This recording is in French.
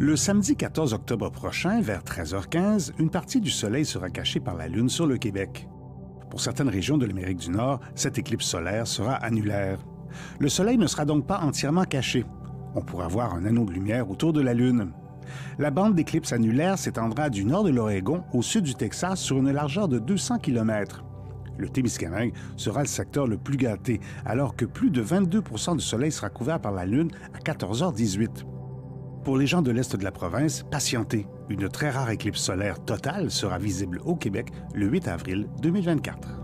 Le samedi 14 octobre prochain, vers 13h15, une partie du Soleil sera cachée par la Lune sur le Québec. Pour certaines régions de l'Amérique du Nord, cette éclipse solaire sera annulaire. Le Soleil ne sera donc pas entièrement caché. On pourra voir un anneau de lumière autour de la Lune. La bande d'éclipse annulaire s'étendra du nord de l'Oregon au sud du Texas sur une largeur de 200 km. Le Témiscamingue sera le secteur le plus gâté, alors que plus de 22% du Soleil sera couvert par la Lune à 14h18. Pour les gens de l'Est de la province, patientez. Une très rare éclipse solaire totale sera visible au Québec le 8 avril 2024.